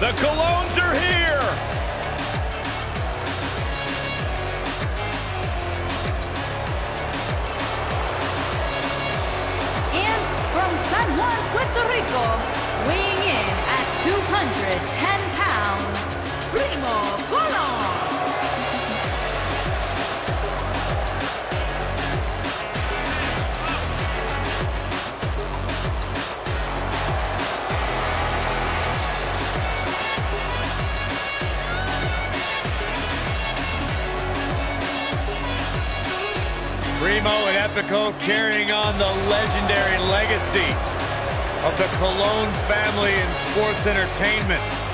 The Colóns are here. And from San Juan, Puerto Rico, Primo and Epico carrying on the legendary legacy of the Colón family in sports entertainment.